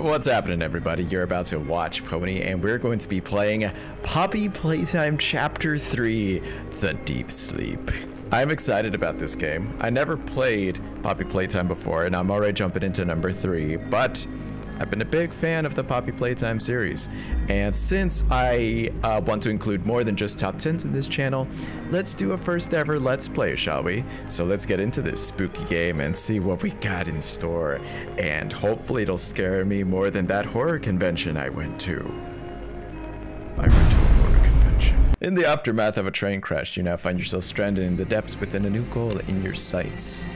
What's happening, everybody? You're about to watch Pony, and we're going to be playing Poppy Playtime Chapter 3 The Deep Sleep. I'm excited about this game. I never played Poppy Playtime before, and I'm already jumping into number 3, but I've been a big fan of the Poppy Playtime series, and since I uh, want to include more than just top 10s in this channel, let's do a first ever Let's Play, shall we? So let's get into this spooky game and see what we got in store, and hopefully it'll scare me more than that horror convention I went to. I went to a horror convention. In the aftermath of a train crash, you now find yourself stranded in the depths within a new goal in your sights.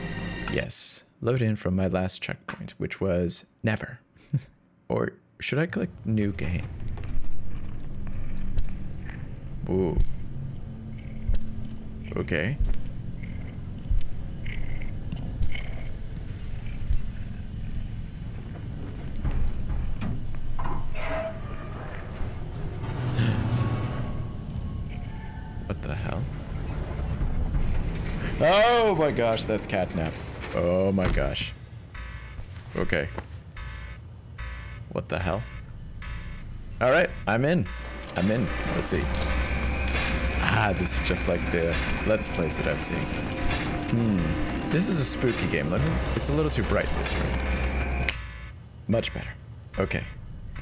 Yes, load in from my last checkpoint, which was never. Or should I click new game? Ooh. Okay. what the hell? Oh my gosh, that's catnap. Oh my gosh. Okay. What the hell? All right, I'm in. I'm in. Let's see. Ah, this is just like the Let's Plays that I've seen. Hmm. This is a spooky game. Let me. It's a little too bright in this room. Much better. Okay.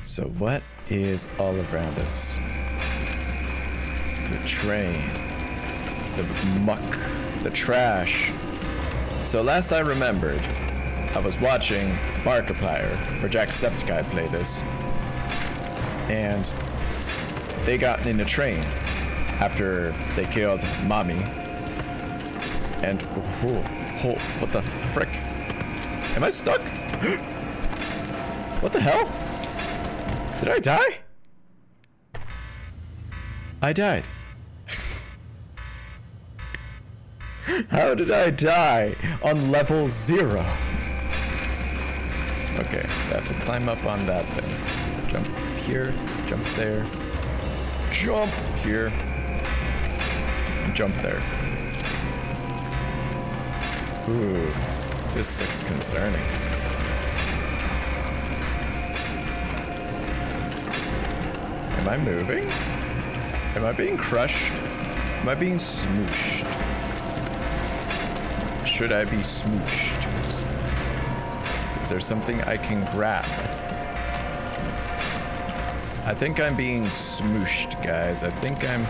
So what is all around us? The train. The muck. The trash. So last I remembered, I was watching Markiplier, or Jacksepticeye play this, and they got in a train after they killed Mommy. And, oh, oh, what the frick? Am I stuck? what the hell? Did I die? I died. How did I die on level zero? Okay, so I have to climb up on that thing. Jump here, jump there, jump here, jump there. Ooh, this looks concerning. Am I moving? Am I being crushed? Am I being smooshed? Should I be smooshed? Is there something I can grab? I think I'm being smooshed, guys. I think I'm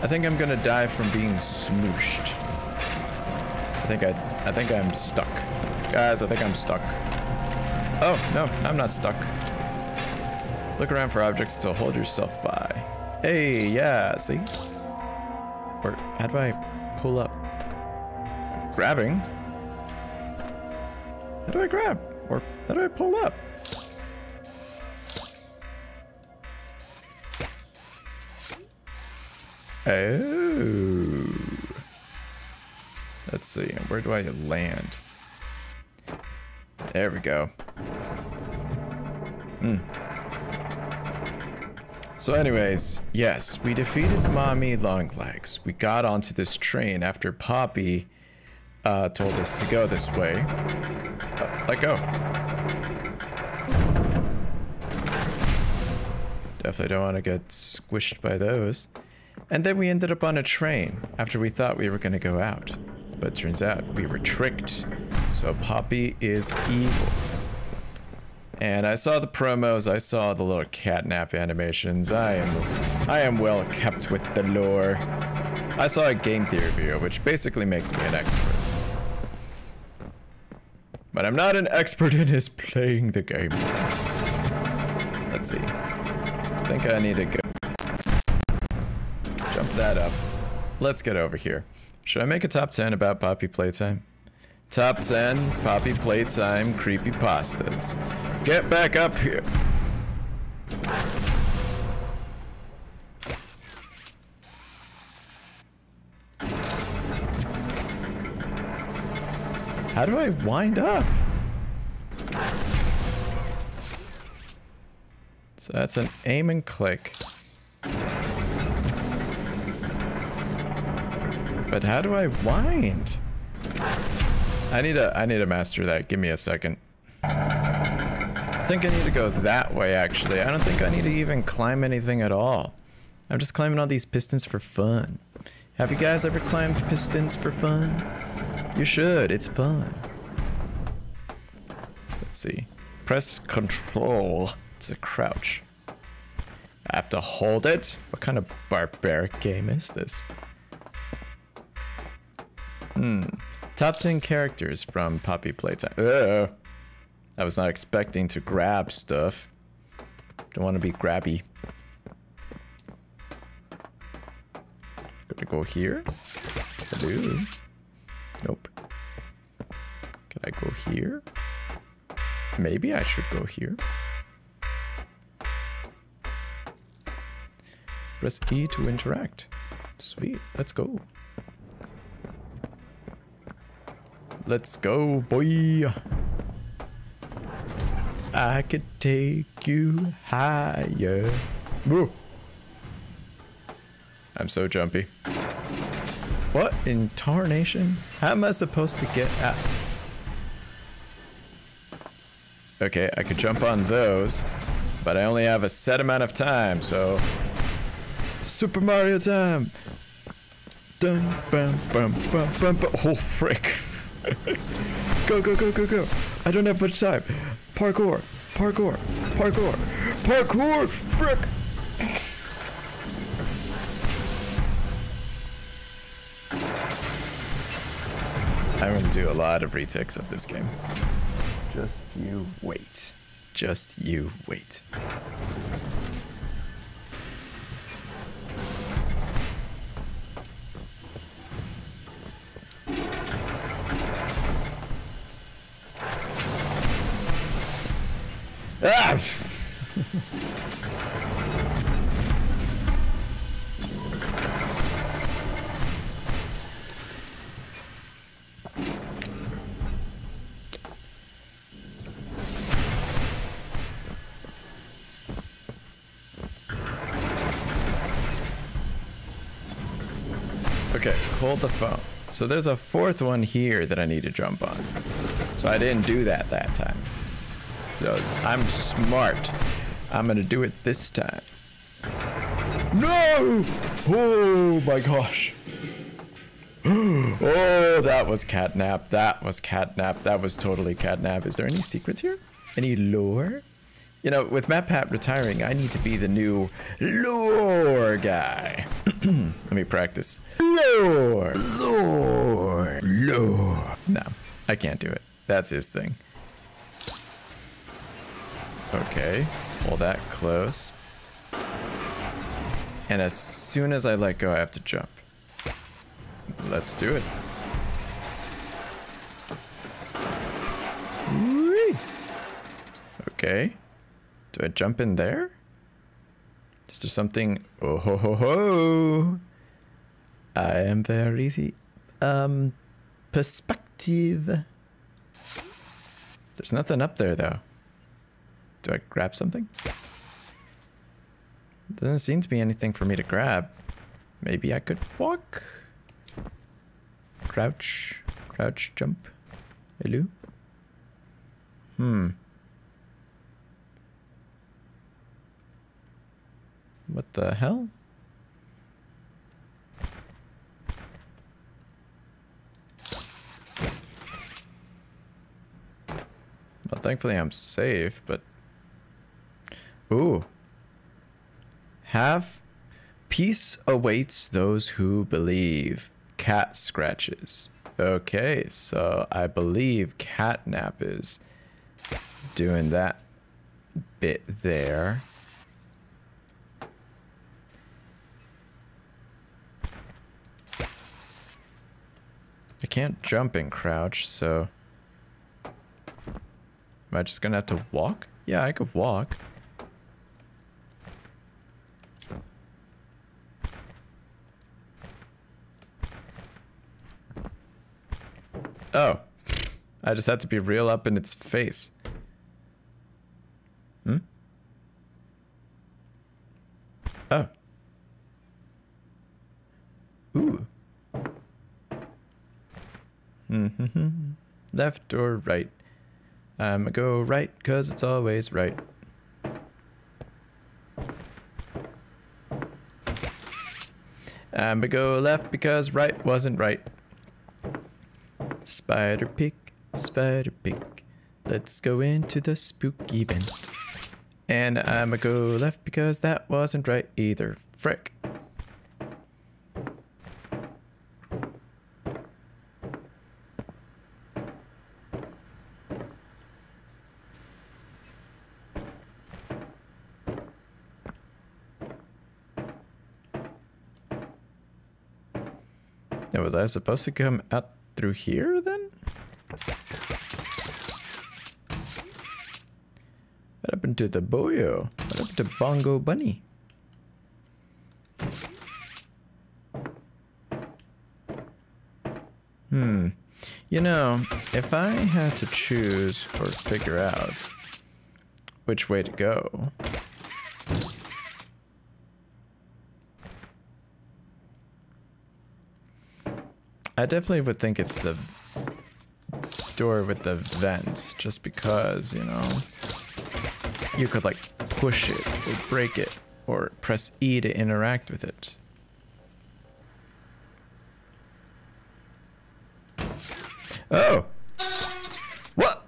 I think I'm gonna die from being smooshed. I think I I think I'm stuck. Guys, I think I'm stuck. Oh, no, I'm not stuck. Look around for objects to hold yourself by. Hey, yeah, see? Or how do I pull up? Grabbing? How do I grab? How do I pull up? Oh. Let's see, where do I land? There we go. Hmm. So anyways, yes, we defeated Mommy Longlegs. We got onto this train after Poppy uh, told us to go this way. Uh, let go. Definitely don't want to get squished by those. And then we ended up on a train after we thought we were going to go out. But turns out we were tricked. So Poppy is evil. And I saw the promos, I saw the little catnap animations. I am I am well kept with the lore. I saw a game theory video, which basically makes me an expert. But I'm not an expert in his playing the game. Let's see. I think I need to go. Jump that up. Let's get over here. Should I make a top 10 about Poppy Playtime? Top 10 Poppy Playtime creepy pastas. Get back up here. How do I wind up? So that's an aim and click. But how do I wind? I need to I need to master that. Give me a second. I think I need to go that way, actually. I don't think I need to even climb anything at all. I'm just climbing all these pistons for fun. Have you guys ever climbed pistons for fun? You should, it's fun. Let's see. Press control to crouch. I have to hold it? What kind of barbaric game is this? Hmm. Top 10 characters from Poppy Playtime. Ugh. I was not expecting to grab stuff. Don't want to be grabby. Gonna go here? Hello? Nope. Can I go here? Maybe I should go here. Press E to interact. Sweet, let's go. Let's go, boy. I could take you higher. Woo. I'm so jumpy. What in tarnation? How am I supposed to get out? Okay, I could jump on those, but I only have a set amount of time, so... Super Mario time! Dun, bum, bum, bum, bum, bum. Oh, frick. go, go, go, go, go. I don't have much time. Parkour, parkour, parkour, parkour, frick! I'm gonna do a lot of retakes of this game. Just you wait. Just you wait. Hold the phone. So there's a fourth one here that I need to jump on. So I didn't do that that time. So I'm smart. I'm gonna do it this time. No! Oh my gosh. Oh, that was catnap. That was catnap. That was totally catnap. Is there any secrets here? Any lore? You know, with MatPat retiring, I need to be the new lore guy. Let me practice. Lore! Lore! Lore! No, I can't do it. That's his thing. Okay, hold that close. And as soon as I let go, I have to jump. Let's do it. Okay. Do I jump in there? Is there something? Oh ho ho ho! I am very easy. Um, perspective. There's nothing up there though. Do I grab something? Doesn't seem to be anything for me to grab. Maybe I could walk? Crouch. Crouch, jump. Hello? Hmm. What the hell? Well, thankfully I'm safe, but... Ooh. Have... Peace awaits those who believe. Cat scratches. Okay, so I believe Catnap is doing that bit there. I can't jump and crouch, so... Am I just gonna have to walk? Yeah, I could walk. Oh. I just had to be real up in its face. Hmm? Oh. Ooh. Mm-hmm. Left or right? I'ma go right, cause it's always right. I'ma go left because right wasn't right. Spider pig, spider pig. Let's go into the spooky vent. And I'ma go left because that wasn't right either. Frick. I supposed to come out through here then? What happened to the boyo? What happened to Bongo Bunny? Hmm. You know, if I had to choose or figure out which way to go, I definitely would think it's the door with the vents, just because, you know, you could like push it or break it or press E to interact with it. Oh! What?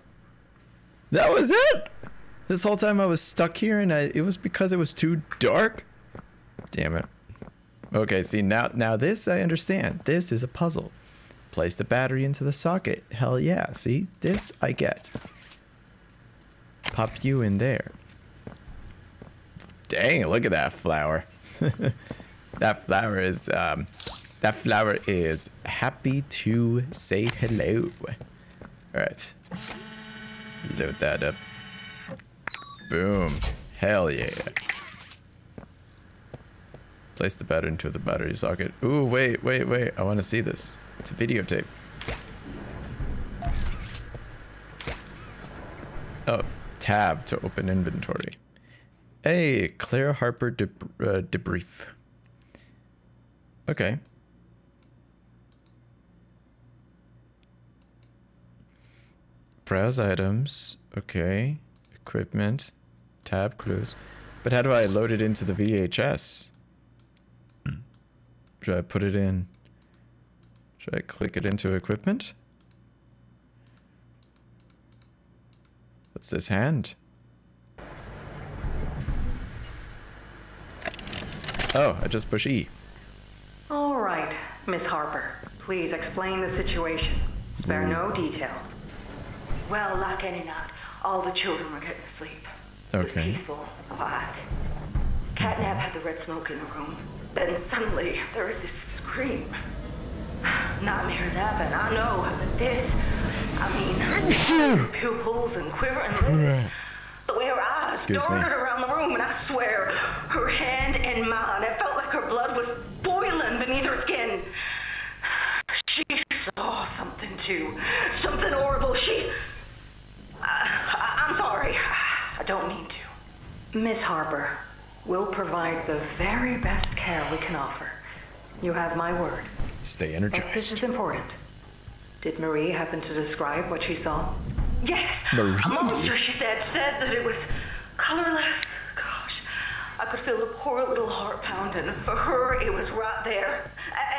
That was it? This whole time I was stuck here and I, it was because it was too dark? Damn it. Okay, see now now this I understand. This is a puzzle. Place the battery into the socket. Hell yeah, see? This I get. Pop you in there. Dang, look at that flower. that flower is um that flower is happy to say hello. Alright. Load that up. Boom. Hell yeah. Place the battery into the battery socket. Ooh, wait, wait, wait. I want to see this. It's a videotape. Oh, tab to open inventory. Hey, Claire Harper de uh, debrief. Okay. Browse items. Okay. Equipment. Tab clues. But how do I load it into the VHS? Should I put it in? Should I click it into equipment? What's this hand? Oh, I just push E. All right, Miss Harper. Please explain the situation. Spare no hmm. details. Well, like any night, all the children were getting was Okay. peaceful, quiet. Catnap had the red smoke in the room. Then suddenly, there was this scream. Nightmares happen, I know. But this, I mean, pupils and quivering lips. The way her eyes darted around the room, and I swear, her hand in mine, it felt like her blood was boiling beneath her skin. She saw something too, something horrible. She, I, I'm sorry, I don't mean to. Miss Harper, we'll provide the very best care we can offer. You have my word. Stay But this is important. Did Marie happen to describe what she saw? Yes. Marie? A monster, she said, said that it was colorless. Gosh, I could feel the poor little heart pounding. For her, it was right there.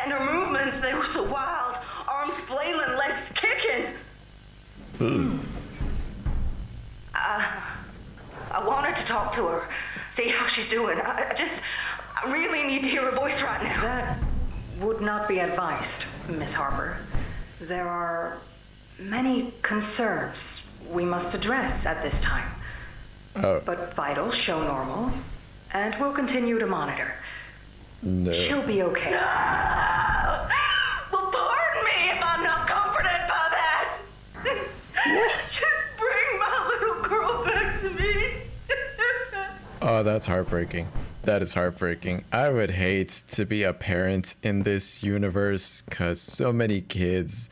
And her movements, they were so wild. Arms flailing, legs kicking. Hmm. I, I wanted to talk to her, see how she's doing. I, I just, I really need to hear her voice right now. That would not be advised, Miss Harper. There are many concerns we must address at this time. Oh, But vitals show normal, and we'll continue to monitor. no. She'll be okay. Well, pardon me if I'm not comforted by that. Just bring my little girl back to me. Oh, that's heartbreaking. That is heartbreaking. I would hate to be a parent in this universe because so many kids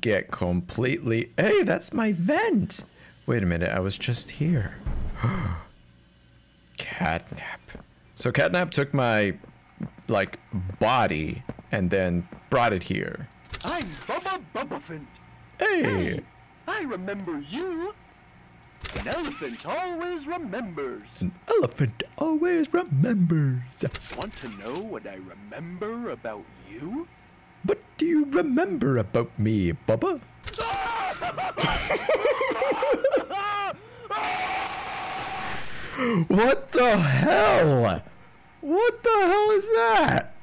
get completely. Hey, that's my vent! Wait a minute, I was just here. Catnap. So Catnap took my, like, body and then brought it here. I'm Bubba Bubbaphant. Hey! I remember you. An elephant always remembers. An elephant always remembers. Want to know what I remember about you? What do you remember about me, Bubba? what the hell? What the hell is that?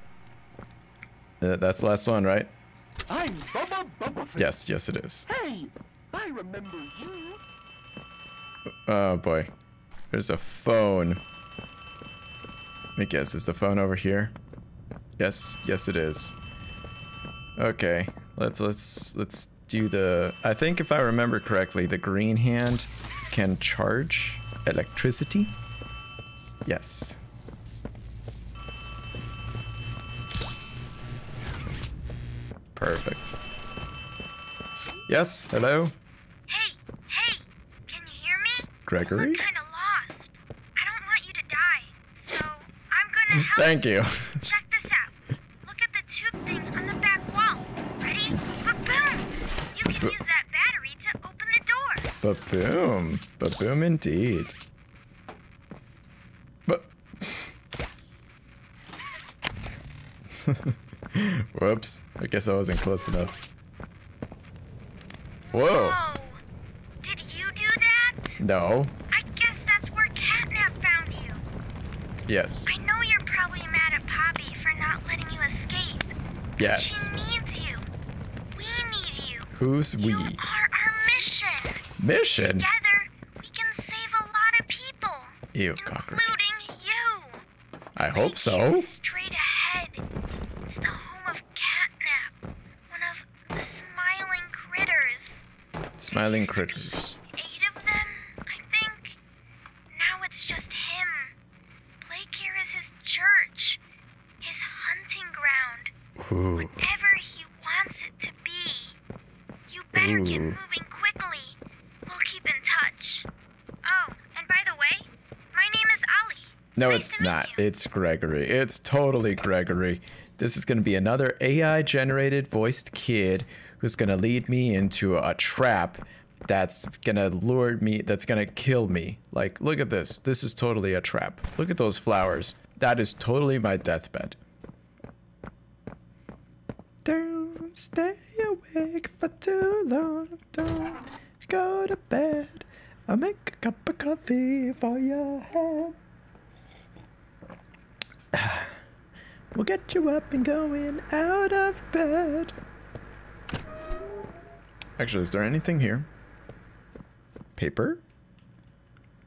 Uh, that's the last one, right? I'm Bubba Bubba. Yes, yes it is. Hey, I remember you. Oh boy. There's a phone. Let me guess, is the phone over here? Yes, yes it is. Okay, let's let's let's do the I think if I remember correctly, the green hand can charge electricity. Yes. Perfect. Yes, hello? Hey, hey, can you hear me? Gregory? I'm kinda lost. I don't want you to die, so I'm gonna help Thank you. Check this out. Look at the tube thing on the back wall. Ready? Boom! You can use that battery to open the door. Ba-boom. Ba-boom indeed. But... Whoops. I guess I wasn't close enough. Whoa. Whoa! Did you do that? No. I guess that's where Catnap found you. Yes. I know you're probably mad at Poppy for not letting you escape. Yes. She needs you. We need you. Who's we? You are our mission. Mission? Together, we can save a lot of people. Ew, cockroaches. Including you. I hope so. Straight ahead. It's the home of Catnap, one of the smiling critters. Smiling critters. Eight of them, I think. Now it's just him. Playcare is his church, his hunting ground, Ooh. whatever he wants it to be. You better get Ooh. moving quickly. We'll keep in touch. Oh, and by the way, my name is Ollie. No, Nice it's to meet not. you. It's Gregory. It's totally Gregory. This is going to be another AI generated voiced kid who's going to lead me into a trap that's going to lure me, that's going to kill me. Like, look at this. This is totally a trap. Look at those flowers. That is totally my deathbed. Don't stay awake for too long. Don't go to bed. I'll make a cup of coffee for your head. We'll get you up and going out of bed. Actually, is there anything here? Paper?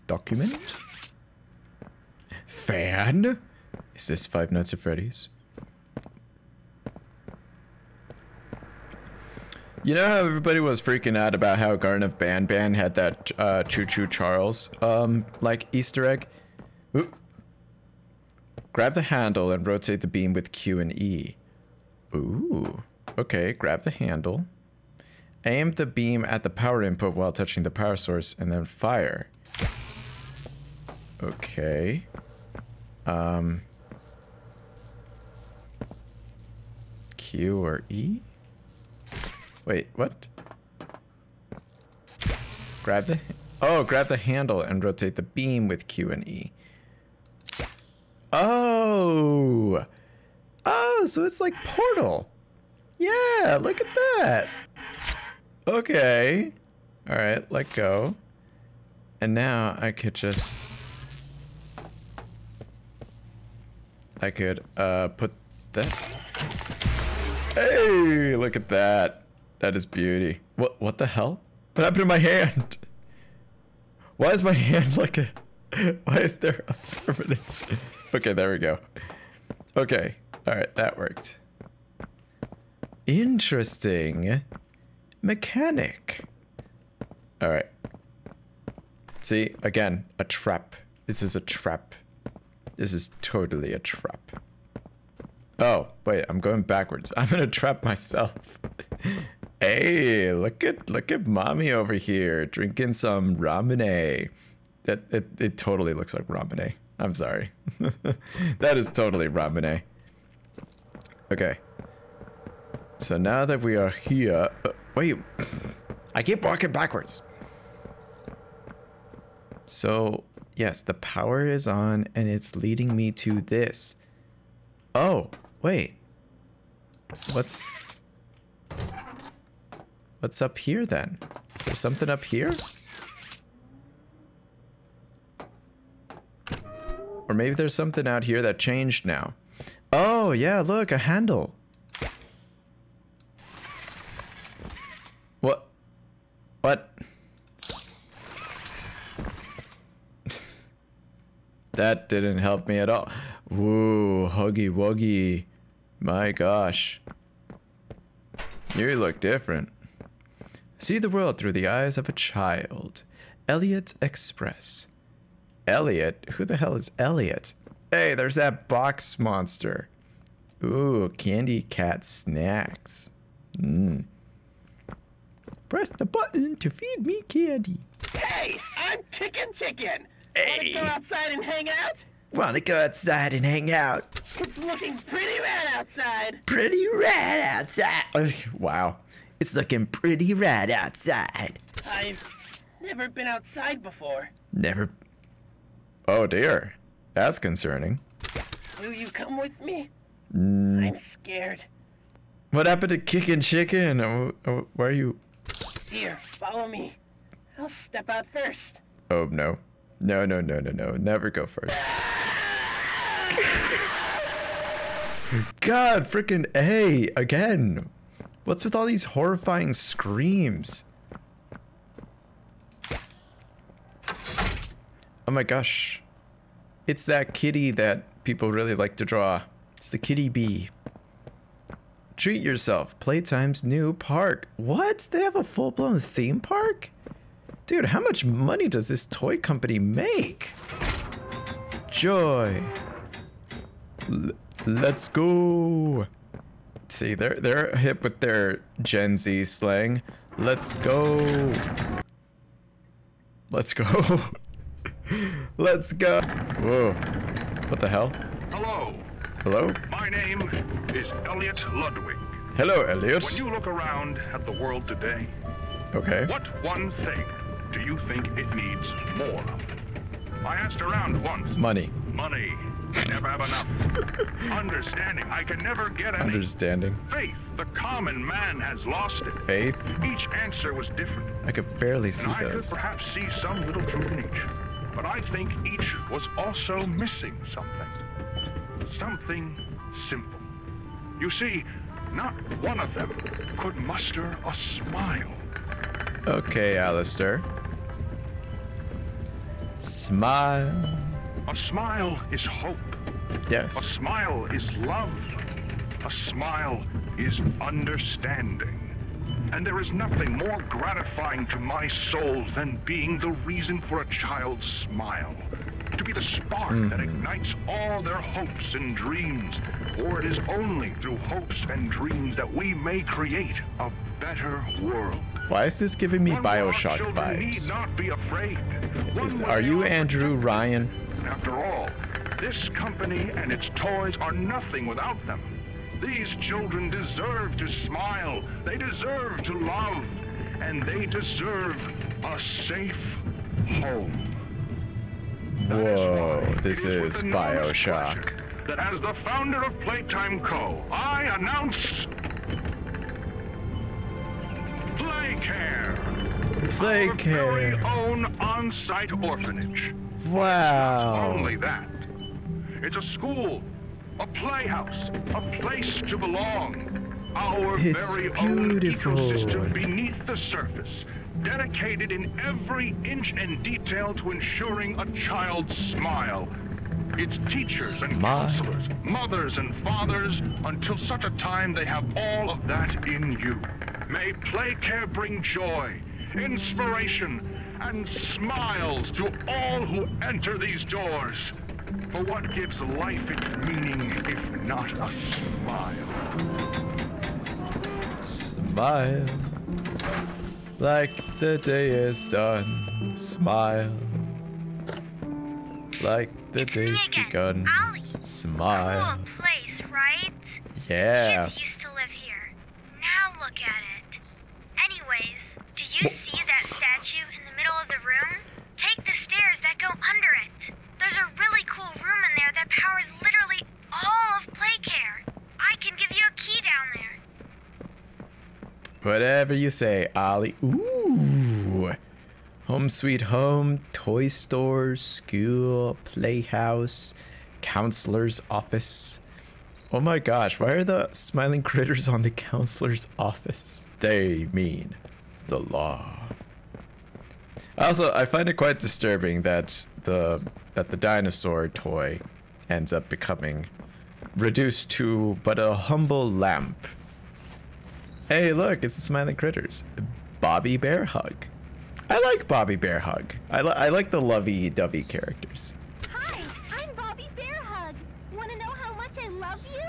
Document? Fan? Is this Five Nights at Freddy's? You know how everybody was freaking out about how Garten of Banban had that uh, Choo Choo Charles um like Easter egg? Oop. Grab the handle and rotate the beam with Q and E. Ooh. Okay, grab the handle. Aim the beam at the power input while touching the power source and then fire. Okay. Um. Q or E? Wait, what? Grab the... Oh, grab the handle and rotate the beam with Q and E. Oh! Oh, so it's like Portal. Yeah, look at that. Okay. Alright, let go. And now I could just... I could, uh, put that... Hey, look at that. That is beauty. What, what the hell? What happened to my hand? Why is my hand like a... Why is there a permanent... Okay, there we go. Okay. Alright, that worked. Interesting. Mechanic. Alright. See, again, a trap. This is a trap. This is totally a trap. Oh, wait, I'm going backwards. I'm gonna trap myself. hey, look at look at mommy over here drinking some ramune. That it, it totally looks like ramune. I'm sorry. that is totally ramune. Okay. So now that we are here, uh, wait, I keep walking backwards. So, yes, the power is on and it's leading me to this. Oh, wait. What's What's up here then? There's something up here? Or maybe there's something out here that changed now. Oh, yeah, look, a handle. What? What? that didn't help me at all. Woo, huggy wuggy. My gosh. You look different. See the world through the eyes of a child. Elliot Express. Elliot? Who the hell is Elliot? Hey, there's that box monster. Ooh, candy cat snacks. Mmm. Press the button to feed me candy. Hey, I'm Chicken Chicken. Hey. Wanna go outside and hang out? Wanna go outside and hang out? It's looking pretty rad outside. Pretty rad outside. Wow. It's looking pretty rad outside. I've never been outside before. Never. Oh dear. That's concerning. Will you come with me? Mm, I'm scared. what happened to kicking chicken? Oh, oh, why are you. Here, follow me. I'll step out first. Oh no. No, no, no, no, no. Never go first. God, freaking A again. What's with all these horrifying screams? Oh my gosh. It's that kitty that people really like to draw. It's the kitty bee. Treat yourself. Playtime's new park. What? They have a full-blown theme park? Dude, how much money does this toy company make? Joy. L- let's go. See, they're they're hip with their Gen Z slang. Let's go. Let's go. let's go. Whoa. What the hell? Hello, Hello? my name is Elliot Ludwig. Hello, Elliot. When you look around at the world today, Okay. what one thing do you think it needs more of? I asked around once. Money. Money. Never have enough. Understanding. I can never get any. Understanding. Faith. The common man has lost it. Faith. Each answer was different. I could barely see And I could those. perhaps see some little truth in each. But I think each was also missing something. Something simple. You see, not one of them could muster a smile. Okay, Alistair. Smile. A smile is hope. Yes. A smile is love. A smile is understanding. And there is nothing more gratifying to my soul than being the reason for a child's smile. To be the spark that mm-hmm. ignites all their hopes and dreams. For it is only through hopes and dreams that we may create a better world. Why is this giving me One Bioshock vibes? not be afraid. Is, are you Andrew. Ryan? After all, this company and its toys are nothing without them. These children deserve to smile. They deserve to love. And they deserve a safe home. Whoa, this with is Bioshock. That as the founder of Playtime Co., I announce Playcare. Play Our very own on-site orphanage. Wow. Only that. It's a school, a playhouse, a place to belong. Our It's very own beautiful. ecosystem beneath the surface, dedicated in every inch and detail to ensuring a child's smile. Its teachers and Smile. counselors, mothers and fathers, until such a time they have all of that in you. May play care bring joy, inspiration, and smiles to all who enter these doors. For what gives life its meaning if not a smile? Smile. Like the day is done. Smile. Like the It's me day's again, begun. Ollie. Smile. Cool place, right? Yeah. Kids used to live here. Now look at it. Anyways, do you see that statue in the middle of the room? Take the stairs, there's a really cool room in there that powers literally all of Playcare. I can give you a key down there. Whatever you say, Ollie. Ooh. Home sweet home, toy store, school, playhouse, counselor's office. Oh my gosh, why are the smiling critters on the counselor's office? They mean the law. Also, I find it quite disturbing that the that the dinosaur toy ends up becoming reduced to but a humble lamp. Hey, look, it's the smiling critters. Bobby Bear Hug. I like Bobby Bear Hug. I, li- I like the lovey-dovey characters. Hi, I'm Bobby Bear Hug. Want to know how much I love you?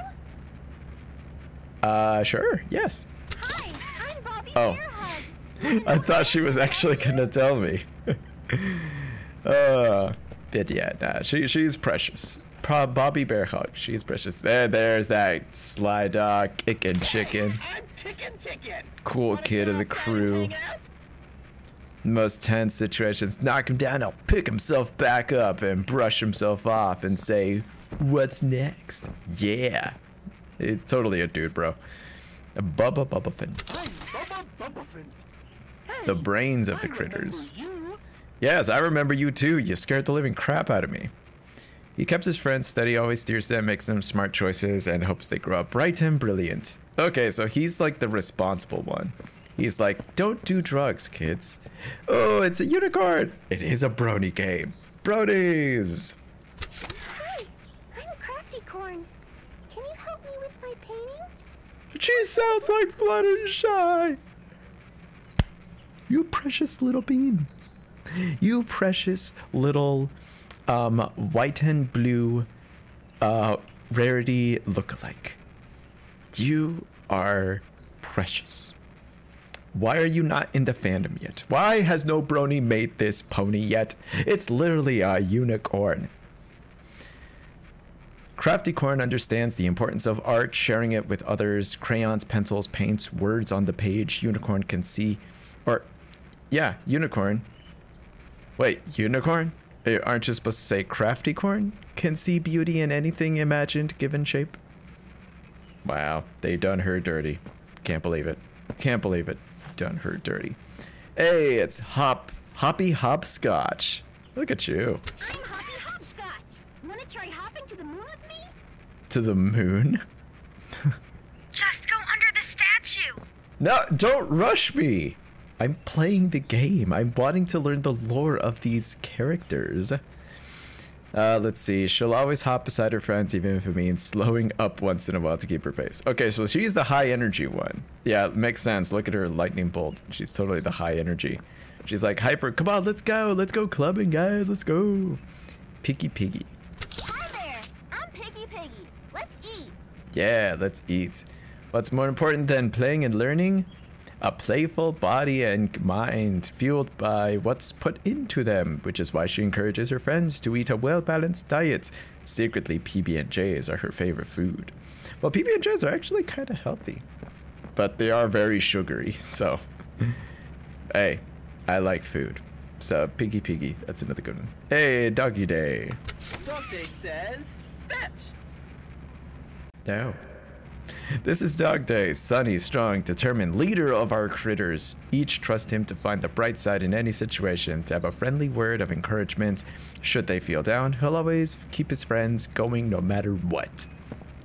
Uh, sure, yes. Hi, I'm Bobby Oh. Bear Hug. I thought she was actually gonna tell me. uh, but yeah, nah, she she's precious. Pro Bobby Bear Hug, she's precious. There, there's that sly dog kicking chicken. I'm chicken chicken. Cool Wanna kid of the out there and crew. Most tense situations, knock him down, he'll pick himself back up and brush himself off and say, "What's next?" Yeah, it's totally a dude, bro. Bubba Bubba I'm Bubba Bubbaphant. Hey, the brains of the critters. You. Yes, I remember you too. You scared the living crap out of me. He kept his friends steady, always steers them, makes them smart choices, and hopes they grow up bright and brilliant. Okay, so he's like the responsible one. He's like, don't do drugs, kids. Oh, it's a unicorn. It is a brony game. Bronies. Hi, I'm Crafty Corn. Can you help me with my painting? She sounds like Fluttershy. You precious little bean. You precious little um, white and blue uh, rarity lookalike. You are precious. Why are you not in the fandom yet? Why has no brony made this pony yet? It's literally a unicorn. Crafty Corn understands the importance of art, sharing it with others. Crayons, pencils, paints, words on the page. Unicorn can see. Or, yeah, unicorn. Wait, unicorn? Eh, Aren't you supposed to say crafty corn? Can see beauty in anything imagined given shape? Wow, they done her dirty. Can't believe it. Can't believe it. Done her dirty. Hey, it's Hop Hoppy Hopscotch. Look at you. I'm Hoppy Hopscotch. Want to try hopping to the moon with me? To the moon? Just go under the statue. No, don't rush me. I'm playing the game. I'm wanting to learn the lore of these characters. Uh, let's see. She'll always hop beside her friends, even if it means slowing up once in a while to keep her pace. Okay, so she's the high energy one. Yeah, makes sense. Look at her lightning bolt. She's totally the high energy. She's like, Hyper, come on, let's go. Let's go clubbing, guys. Let's go. Picky Piggy. Hi there, I'm Picky Piggy. Let's eat. Yeah, let's eat. What's more important than playing and learning? A playful body and mind fueled by what's put into them, which is why she encourages her friends to eat a well-balanced diet. Secretly, PB&Js are her favorite food. Well, PB&Js are actually kind of healthy, but they are very sugary, so hey, I like food. So, Picky Piggy, that's another good one. Hey, Doggy Day. Dante says, fetch. No. This is Dog Day, sunny, strong, determined, leader of our critters. Each trust him to find the bright side in any situation, to have a friendly word of encouragement. Should they feel down, he'll always keep his friends going no matter what.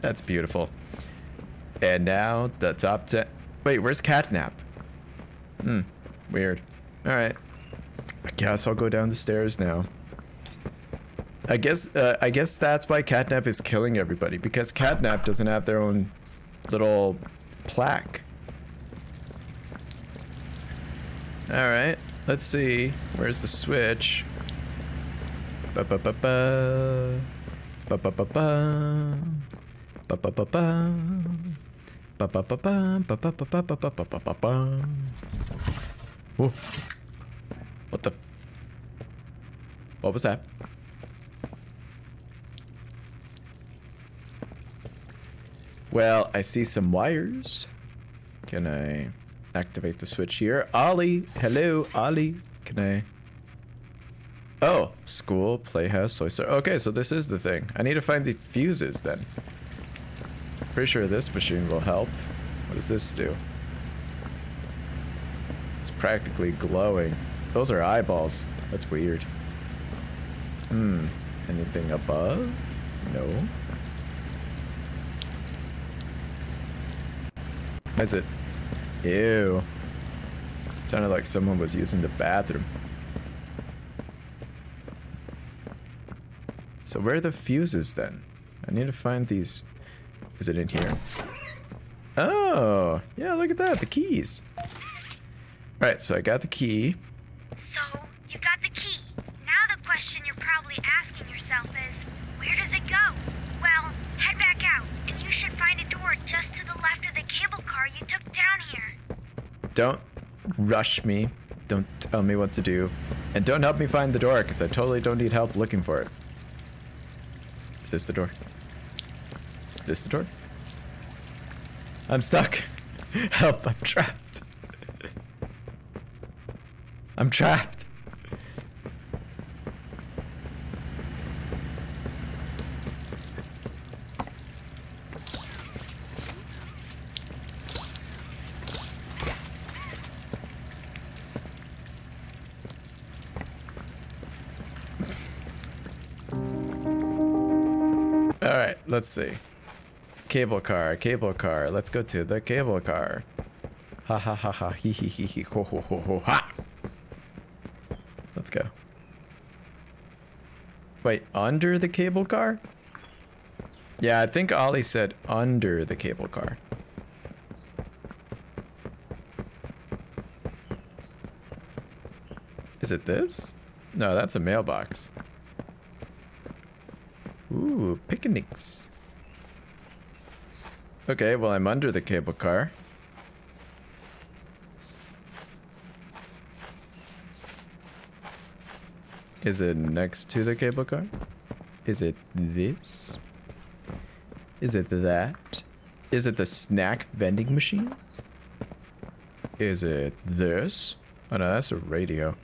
That's beautiful. And now, the top 10. Wait, where's Catnap? Hmm, weird. Alright. I guess I'll go down the stairs now. I guess uh, I guess that's why Catnap is killing everybody because Catnap doesn't have their own little plaque. All right, let's see. Where's the switch? Ba ba ba ba. Ba ba ba ba. Ba ba ba ba. Ba ba ba ba. Ba ba ba ba ba ba ba ba ba ba. What the? What was that? Well, I see some wires. Can I activate the switch here? Ollie, hello, Ollie. Can I? Oh, school, playhouse, toy store. Okay, so this is the thing. I need to find the fuses then. Pretty sure this machine will help. What does this do? It's practically glowing. Those are eyeballs. That's weird. Hmm. Anything above? No. Is it? Ew. Sounded like someone was using the bathroom. So where are the fuses then? I need to find these. Is it in here? Oh, yeah, look at that, the keys. Right, so I got the key. So, you got the key. Now the question you're probably asking yourself is, where does it go? Well, head back out, and you should find a door just to the left of the cable car you took down here. Don't rush me. Don't tell me what to do. And don't help me find the door, because I totally don't need help looking for it. Is this the door? Is this the door? I'm stuck. Help, I'm trapped. I'm trapped. Let's see. Cable car, cable car. Let's go to the cable car. Ha ha ha ha, he he he he, ho ho ho ho ha! Let's go. Wait, under the cable car? Yeah, I think Ollie said under the cable car. Is it this? No, that's a mailbox. Ooh, picnics. Okay, well, I'm under the cable car. Is it next to the cable car? Is it this? Is it that? Is it the snack vending machine? Is it this? Oh no, that's a radio.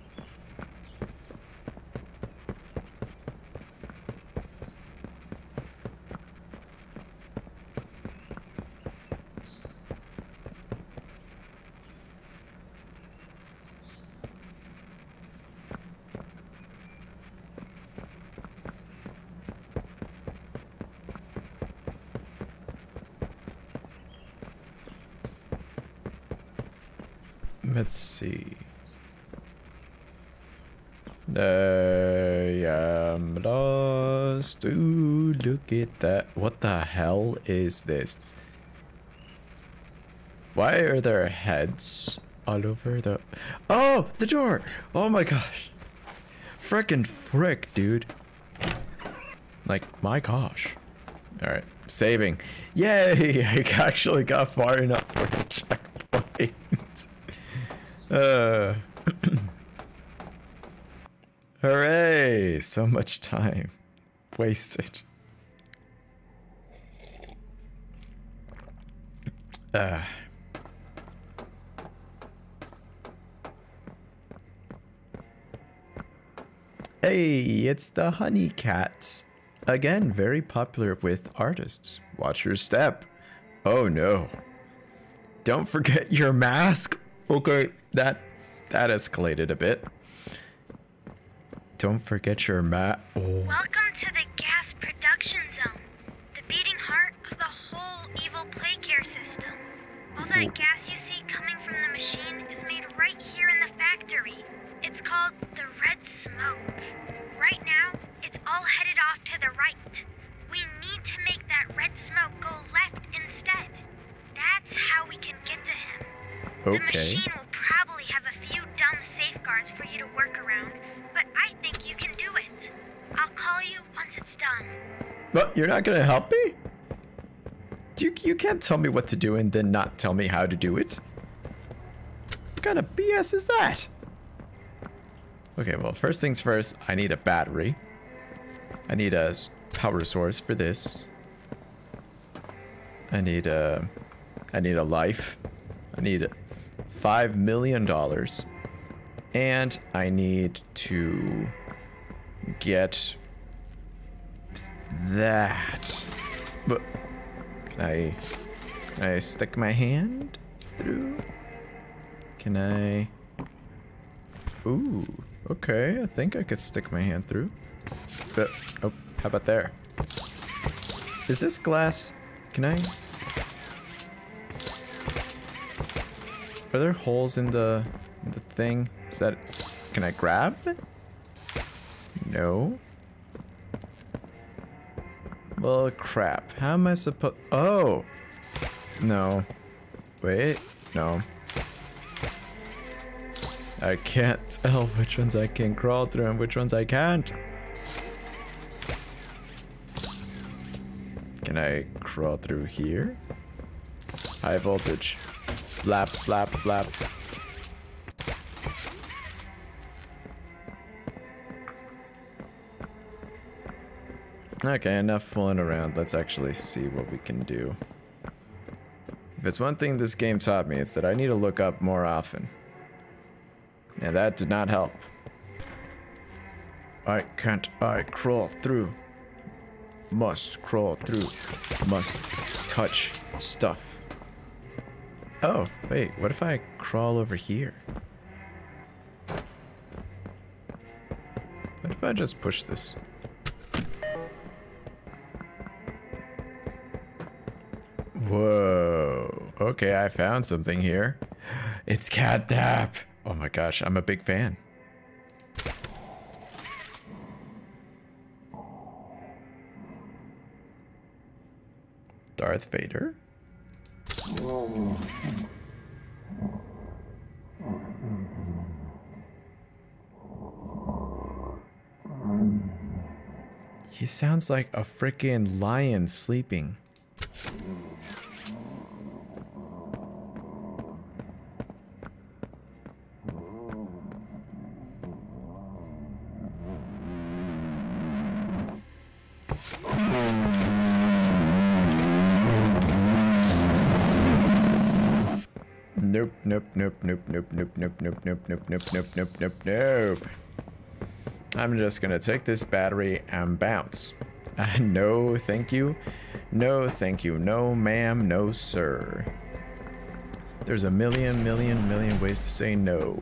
Let's see. I am lost. Ooh, look at that. What the hell is this? Why are there heads all over the... Oh, the door! Oh my gosh. Frickin' frick, dude. Like, my gosh. Alright, saving. Yay! I actually got far enough for a checkpoint. Uh, hooray! So much time wasted. Uh. Hey, it's the Honey Cat. Again, very popular with artists. Watch your step. Oh no. Don't forget your mask. Okay, that that escalated a bit. Don't forget your mat. Oh. Welcome to the gas production zone, the beating heart of the whole evil play care system. All that gas you see coming from the machine is made right here in the factory. It's called the red smoke. Right now, it's all headed off to the right. We need to make that red smoke go left instead. That's how we can get to him. Okay. The machine will probably have a few dumb safeguards for you to work around, but I think you can do it. I'll call you once it's done. But you're not gonna help me? You you can't tell me what to do and then not tell me how to do it. What kind of BS is that? Okay, well, first things first, I need a battery. I need a power source for this. I need a I need a life. I need five million dollars. And I need to get that. But I I stick my hand through? Can I Ooh, okay. I think I could stick my hand through. But, oh, how about there? Is this glass? Can I? Are there holes in the, in the thing? Is that, can I grab it? No. Well, crap. How am I supposed, oh. No. Wait, no. I can't tell which ones I can crawl through and which ones I can't. Can I crawl through here? High voltage. Flap, flap, flap. Okay, enough fooling around. Let's actually see what we can do. If it's one thing this game taught me, it's that I need to look up more often. And that did not help. I can't I crawl through? Must crawl through. Must touch stuff. Oh, wait, what if I crawl over here? What if I just push this? Okay, I found something here. It's catnap. Oh my gosh, I'm a big fan. Darth Vader? He sounds like a freaking lion sleeping. Nope, nope, nope, nope, nope, nope, nope, nope, nope, nope, nope. I'm just gonna take this battery and bounce. Uh, no, thank you. No, thank you. No, ma'am. No, sir. There's a million, million, million ways to say no.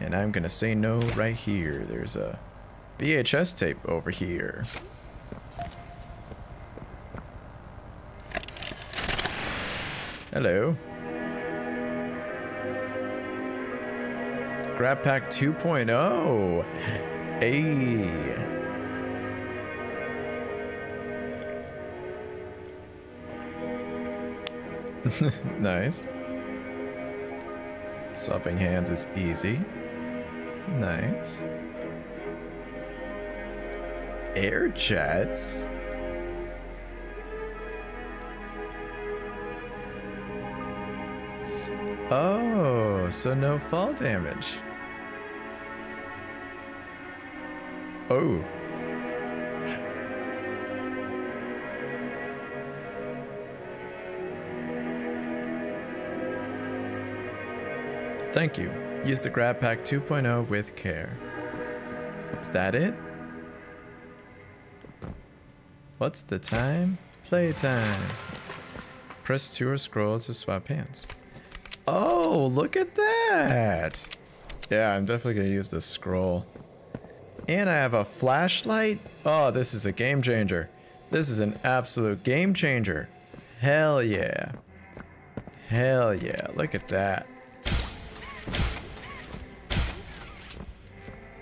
And I'm gonna say no right here. There's a VHS tape over here. Hello. Grab Pack 2.0. Hey. nice. Swapping hands is easy. Nice. Air jets? Oh, so no fall damage. Oh. Thank you. Use the Grab Pack 2.0 with care. Is that it? What's the time? Playtime. Press 2 or scroll to swap hands. Oh, look at that! Yeah, I'm definitely gonna use the scroll. And I have a flashlight? Oh, this is a game changer. This is an absolute game changer. Hell yeah. Hell yeah, look at that.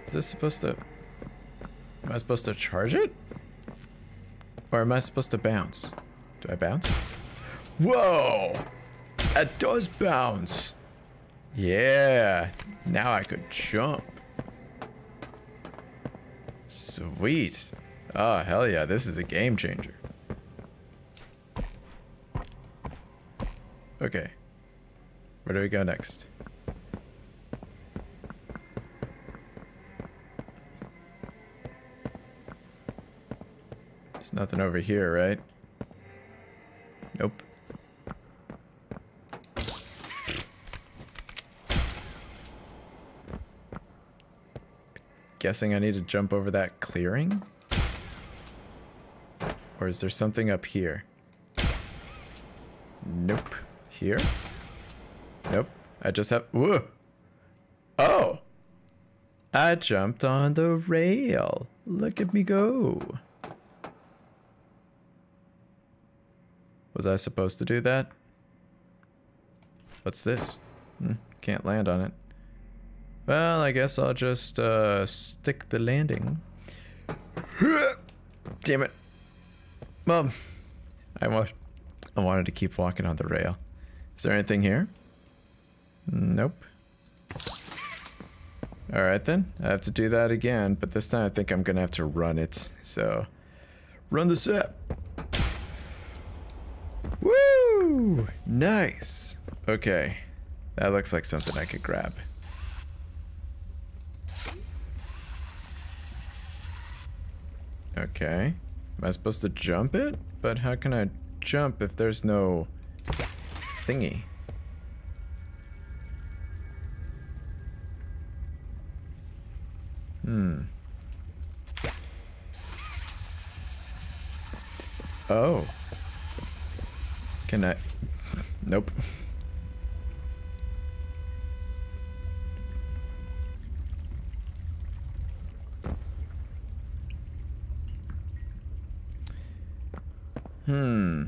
Is this supposed to... Am I supposed to charge it? Or am I supposed to bounce? Do I bounce? Whoa! That does bounce! Yeah! Now I could jump. Sweet. Oh, hell yeah, this is a game changer. Okay. Where do we go next? There's nothing over here, right? Nope. Guessing I need to jump over that clearing? Or is there something up here? Nope. Here? Nope. I just have... Whoa! Oh! I jumped on the rail. Look at me go. Was I supposed to do that? What's this? Hmm, can't land on it. Well, I guess I'll just uh, stick the landing. Damn it. Well, I, wa I wanted to keep walking on the rail. Is there anything here? Nope. Alright then, I have to do that again, but this time I think I'm gonna have to run it, so... Run the set! Woo! Nice! Okay, that looks like something I could grab. Okay. Am I supposed to jump it? But how can I jump if there's no thingy? Hmm. Oh. Can I? Nope. Hmm.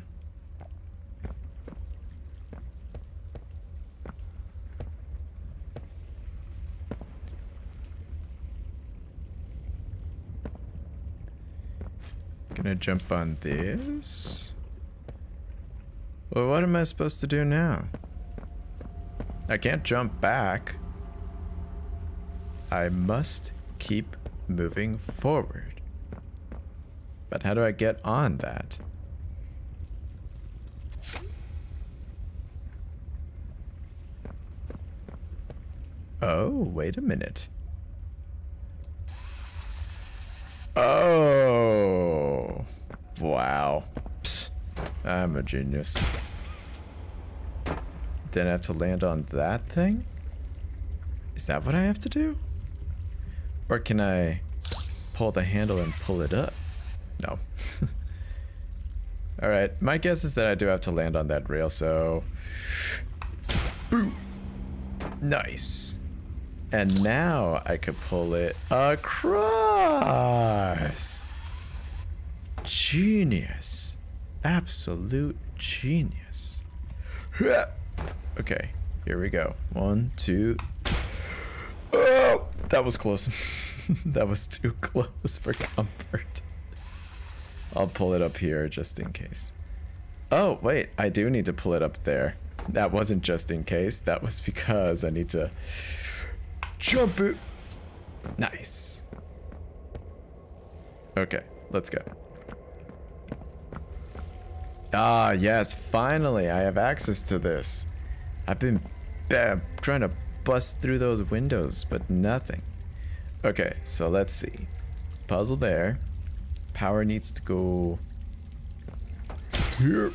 Gonna jump on this. Well, what am I supposed to do now? I can't jump back. I must keep moving forward. But how do I get on that? Oh, wait a minute. Oh. Wow. Psst. I'm a genius. Then I have to land on that thing? Is that what I have to do? Or can I pull the handle and pull it up? No. Alright, my guess is that I do have to land on that rail, so... Boom! Nice. And now I could pull it across. Genius. Absolute genius. Okay, here we go. One, two. Oh, that was close. that was too close for comfort. I'll pull it up here just in case. Oh, wait, I do need to pull it up there. That wasn't just in case. That was because I need to jump it. Nice. Okay, let's go. Ah, yes, finally I have access to this. I've been trying to bust through those windows, but nothing. Okay, so let's see. Puzzle there. Power needs to go here.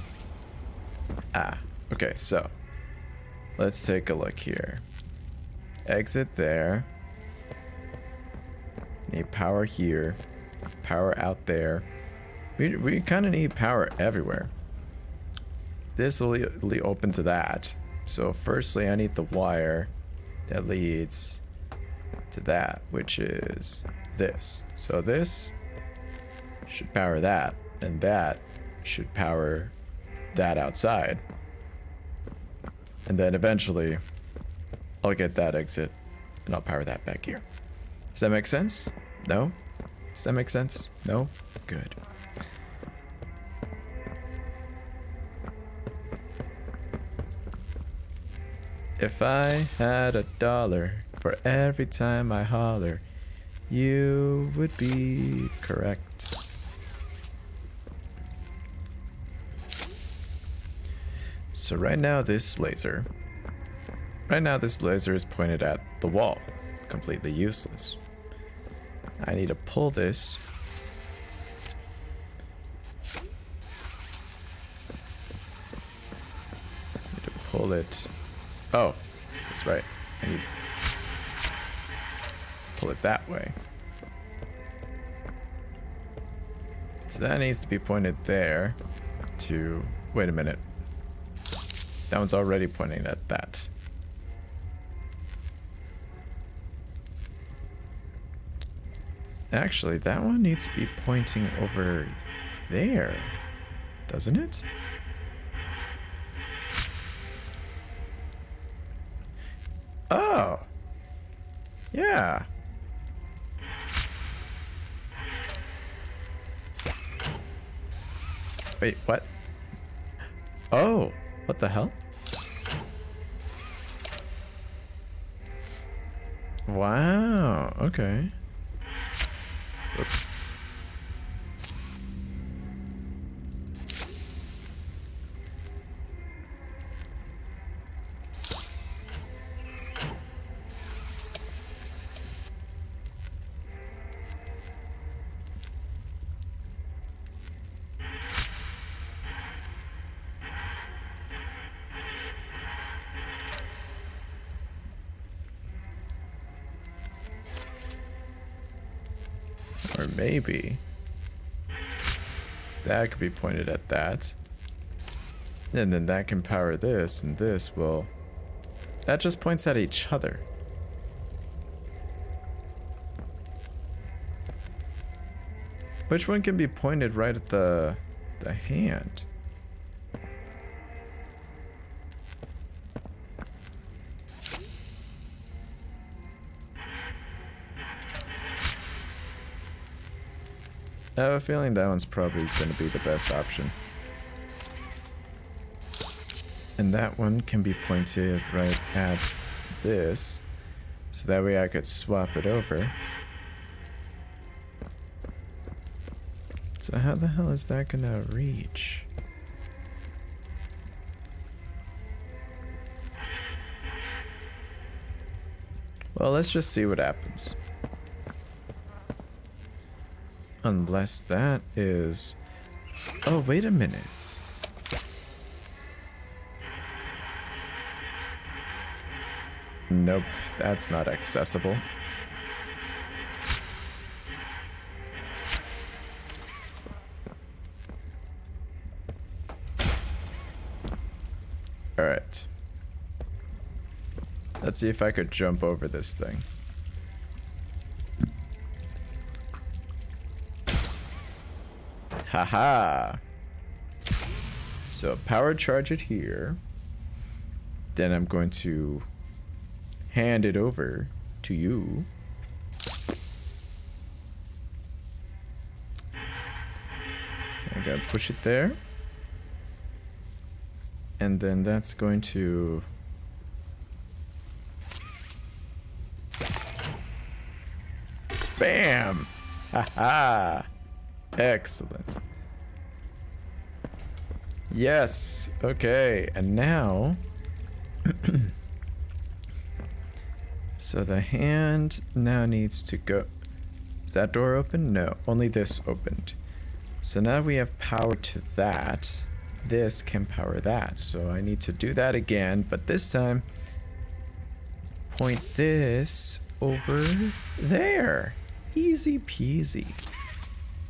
Ah, okay, so let's take a look here. Exit there. Need power here. Power out there. We, we kind of need power everywhere. This will lead open to that. So firstly, I need the wire that leads to that, which is this. So this should power that, and that should power that outside. And then eventually, I'll get that exit, and I'll power that back here. Does that make sense? No? Does that make sense? No? Good. If I had a dollar for every time I holler, you would be correct. So right now this laser, right now this laser is pointed at the wall, completely useless. I need to pull this. Need to pull it. Oh, that's right. I need pull it that way. So that needs to be pointed there to, wait a minute. That one's already pointing at that. Actually, that one needs to be pointing over there, doesn't it? Oh. Yeah. Wait, what? Oh, what the hell? Wow, okay. Whoops. Maybe that could be pointed at that. And then that can power this, and this will... That just points at each other. Which one can be pointed right at the the hand? I have a feeling that one's probably going to be the best option. And that one can be pointed right at this. So that way I could swap it over. So how the hell is that going to reach? Well, let's just see what happens. Unless that is... Oh, wait a minute. Nope, that's not accessible. Alright. Let's see if I could jump over this thing. Haha. So power charge it here. Then I'm going to hand it over to you. I gotta push it there. And then that's going to... Bam! Haha! Excellent. Yes. Okay. And now... so the hand now needs to go... Is that door open? No. Only this opened. So now we have power to that. This can power that. So I need to do that again. But this time... Point this over there. Easy peasy.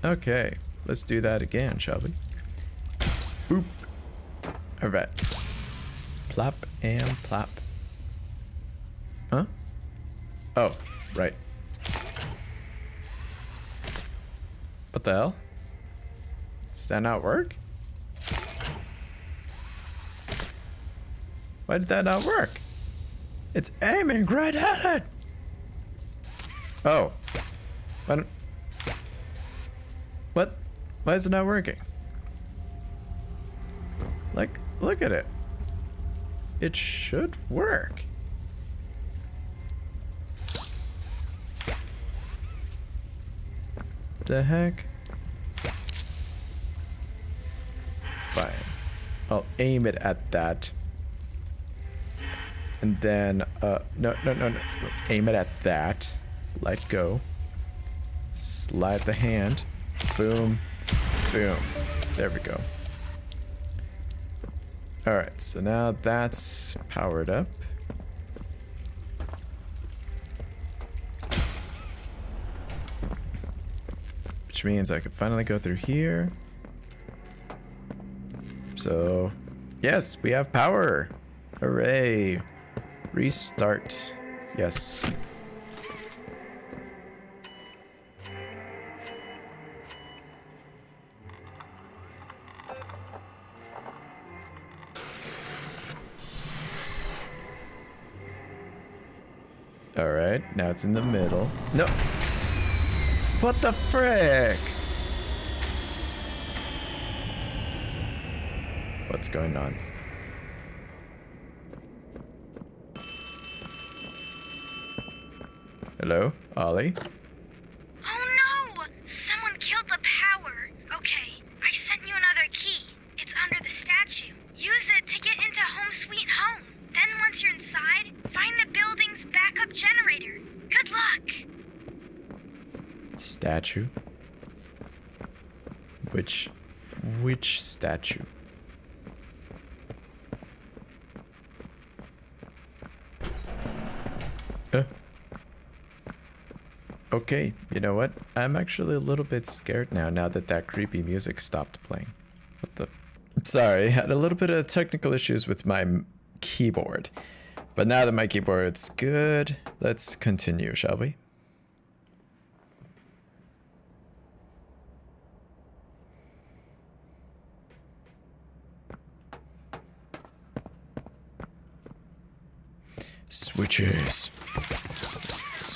Okay, let's do that again, shall we? Boop. Alright. Plop and plop. Huh? Oh, right. What the hell? Does that not work? Why did that not work? It's aiming right at it! Oh. Why don't... Why is it not working? Like, look at it. It should work. The heck? Fine. I'll aim it at that. And then, uh, no, no, no, no. Aim it at that. Let go. Slide the hand. Boom. Boom. There we go. Alright, so now that's powered up. Which means I could finally go through here. So, yes, we have power. Hooray. Restart. Yes. Now it's in the middle. No! What the frick? What's going on? Hello, Ollie? Oh no! Someone killed the power. Okay, I sent you another key. It's under the statue. Use it to get into Home Sweet Home. Then once you're inside, find the building's backup generator. Good luck! Statue? Which... which statue? Uh. Okay, you know what? I'm actually a little bit scared now, now that that creepy music stopped playing. What the... Sorry, had a little bit of technical issues with my keyboard. But now that my keyboard's good, let's continue, shall we? Switches.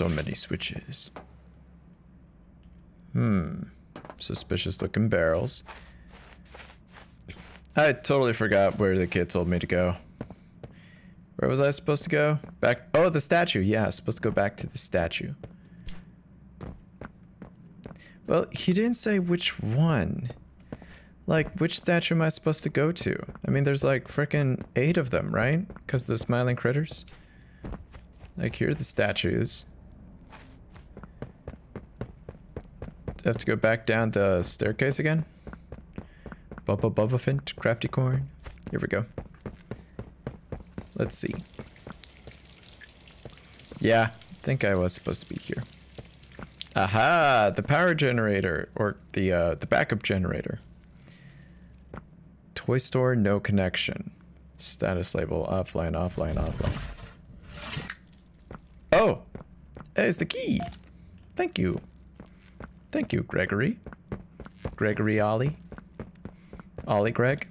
So many switches. Hmm. Suspicious looking barrels. I totally forgot where the kid told me to go. Where was I supposed to go? Back. Oh, the statue. Yeah, supposed to go back to the statue. Well, he didn't say which one. Like, which statue am I supposed to go to? I mean, there's like frickin' eight of them, right? Because the smiling critters. Like, here are the statues. Do I have to go back down the staircase again? Bubba Bubbaphant, Crafty Corn. Here we go. Let's see. Yeah, I think I was supposed to be here. Aha! The power generator, or the uh, the backup generator. Toy store, no connection. Status label, offline, offline, offline. Oh! There's the key! Thank you. Thank you, Gregory. Gregory Ollie. Ollie Greg.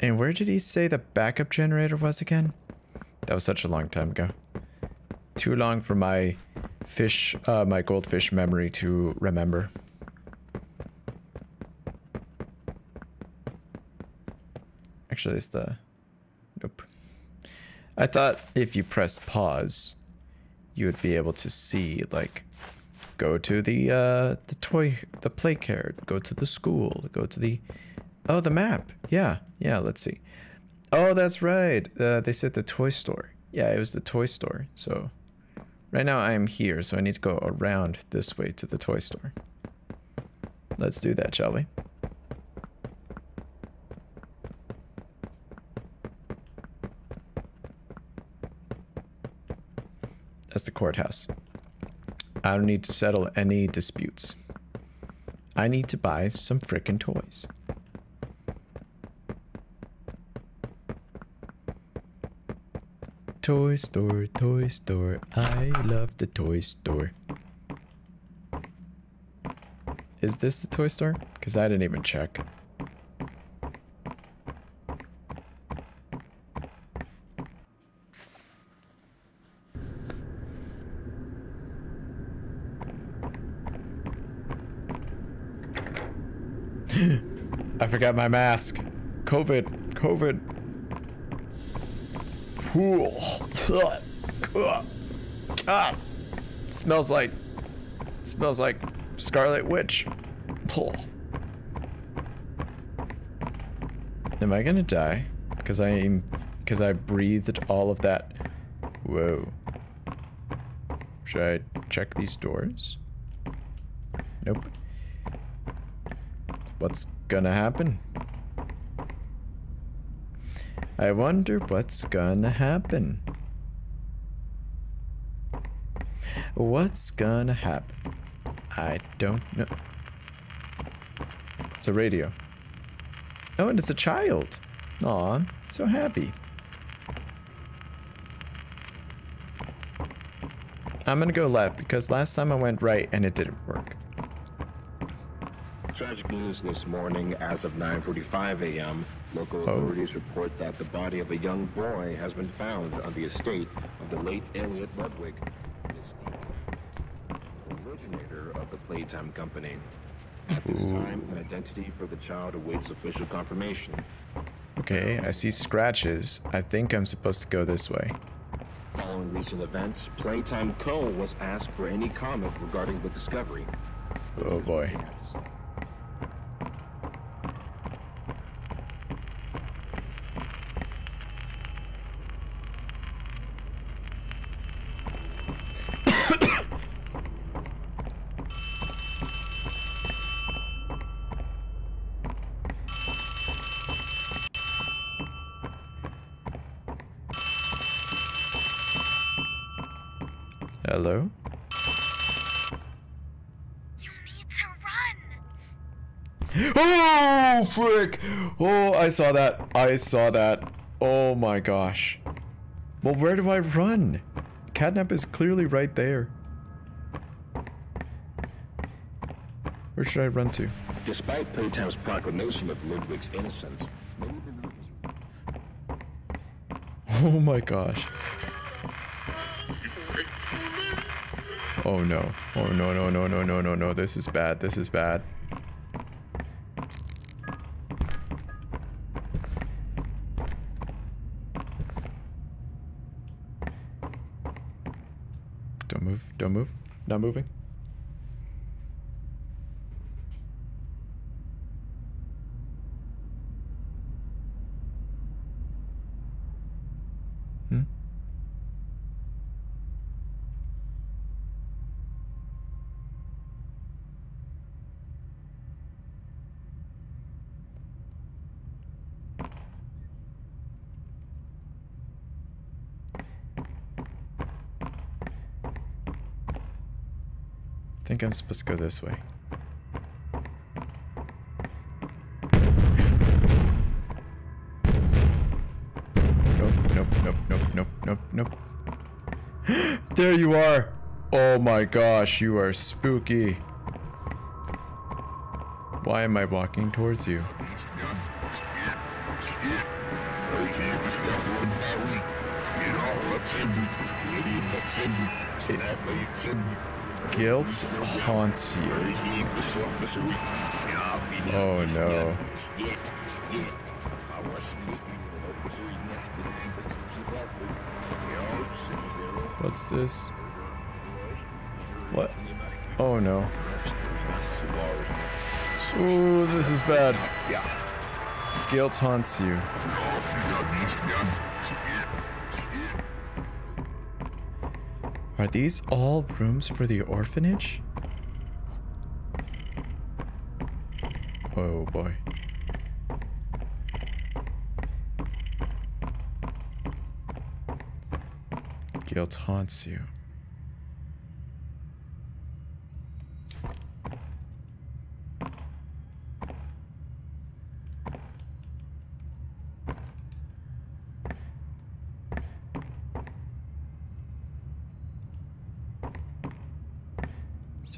And where did he say the backup generator was again? That was such a long time ago. Too long for my fish, uh, my goldfish memory to remember. Actually, it's the... Nope. I thought if you pressed pause, you would be able to see, like, go to the, uh, the toy, the Playcare, go to the school, go to the... Oh, the map. Yeah, yeah, let's see. Oh, that's right. Uh, they said the toy store. Yeah, it was the toy store. So right now I am here, so I need to go around this way to the toy store. Let's do that, shall we? That's the courthouse. I don't need to settle any disputes. I need to buy some frickin' toys. Toy store, toy store, I love the toy store. Is this the toy store? Because I didn't even check. Forgot my mask. COVID. COVID. Ah, smells like smells like Scarlet Witch. Pull. Am I gonna die? Because I am because I breathed all of that. Whoa. Should I check these doors? Nope. What's gonna happen? I wonder what's gonna happen. What's gonna happen? I don't know. It's a radio. Oh, and it's a child. Aw, so happy. I'm gonna go left because last time I went right and it didn't. Tragic news this morning as of 9:45 a.m. Local Oh. authorities report that the body of a young boy has been found on the estate of the late Elliot Ludwig, originator of the Playtime Company. At this time, an identity for the child awaits official confirmation. Okay, I see scratches. I think I'm supposed to go this way. Following recent events, Playtime Co. was asked for any comment regarding the discovery. This Oh boy. Hello? You need to run! Oh, frick! Oh, I saw that. I saw that. Oh my gosh. Well, where do I run? Catnap is clearly right there. Where should I run to? Despite Playtime's proclamation of Ludwig's innocence, many believe his Oh my gosh. Oh no. Oh no, no, no, no, no, no, no. This is bad. This is bad. Don't move. Don't move. Not moving. Think I'm supposed to go this way. Nope, nope, nope, nope, nope, nope, nope. there you are! Oh my gosh, you are spooky. Why am I walking towards you? Guilt haunts you. Oh no. What's this? What? Oh no. Ooh, this is bad. Guilt haunts you. Are these all rooms for the orphanage? Oh boy. Guilt haunts you.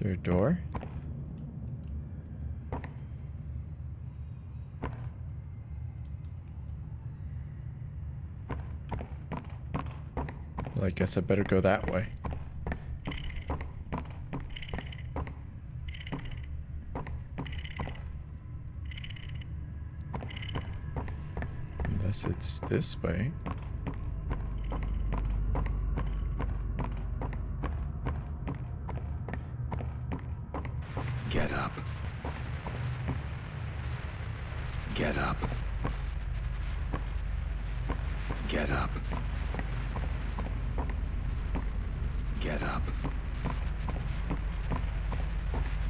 There a door? Well, I guess I better go that way. Unless it's this way. Get up. Get up. Get up. Get up.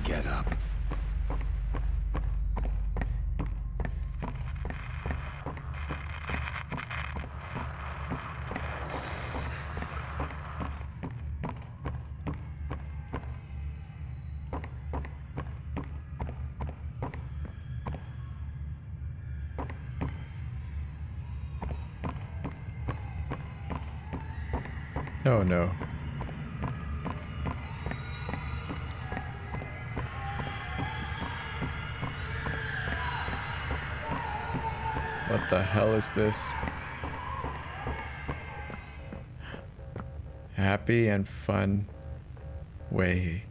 Get up. Oh no. What the hell is this? Happy and fun way.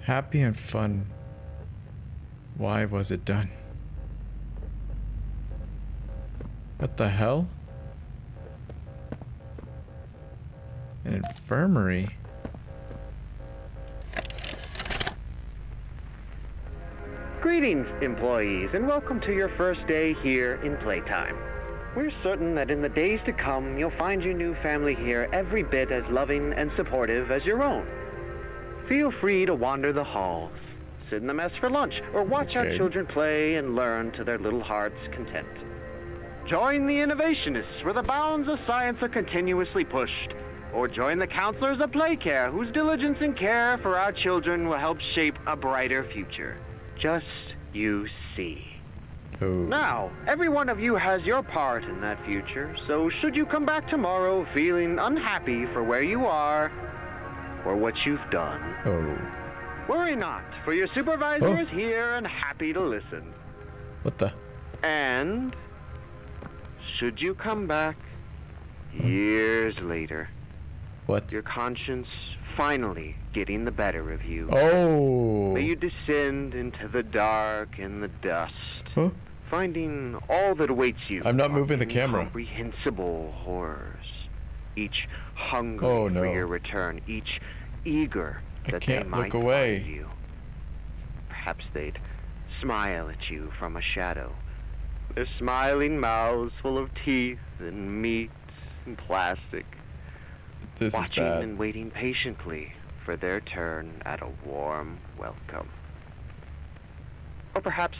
Happy and fun. Why was it done? What the hell? Infirmary? Greetings, employees, and welcome to your first day here in Playtime. We're certain that in the days to come, you'll find your new family here every bit as loving and supportive as your own. Feel free to wander the halls, sit in the mess for lunch, or watch our children play and learn to their little hearts' content. Join the innovationists where the bounds of science are continuously pushed. Or join the counselors of Playcare whose diligence and care for our children will help shape a brighter future. Just you see. Oh. Now, every one of you has your part in that future, so should you come back tomorrow feeling unhappy for where you are or what you've done, Oh. worry not, for your supervisor Oh. is here and happy to listen. What the? And should you come back years later, What? your conscience finally getting the better of you, Oh. may you descend into the dark and the dust. Huh? finding all that awaits you. I'm not moving the camera. Comprehensible horrors, each hungry Oh, for your return, each eager I that can't they might look away. find you. Perhaps they'd smile at you from a shadow, their smiling mouths full of teeth and meat and plastic, This is watching and waiting patiently for their turn at a warm welcome. Or perhaps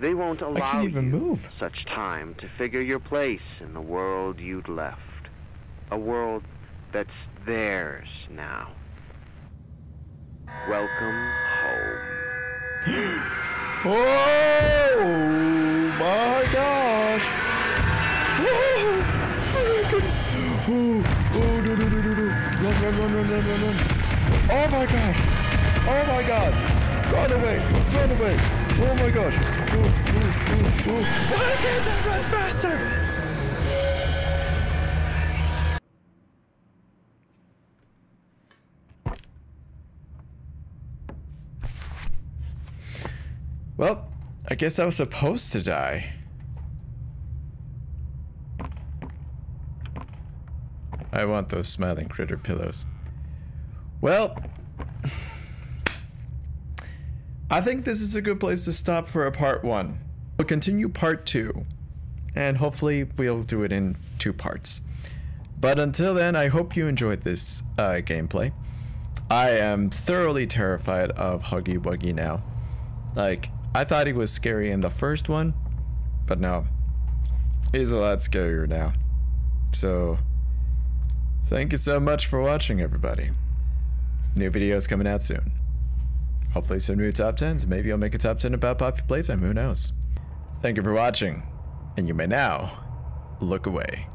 they won't allow you move. such time to figure your place in the world you'd left. A world that's theirs now. Welcome home. Oh my gosh! Run, run, run, run! Oh my gosh! Oh my god! Run away! Run away! Oh my gosh! Oh, oh, oh, oh. Why can't I run faster? Well, I guess I was supposed to die. I want those smiling critter pillows. Well, I think this is a good place to stop for a part one. We'll continue part two, and hopefully we'll do it in two parts. But until then, I hope you enjoyed this uh, gameplay. I am thoroughly terrified of Huggy Wuggy now. Like, I thought he was scary in the first one, but no. He's a lot scarier now. So, thank you so much for watching, everybody. New videos coming out soon. Hopefully some new top 10s. Maybe I'll make a top 10 about Poppy Playtime, who knows. Thank you for watching, and you may now look away.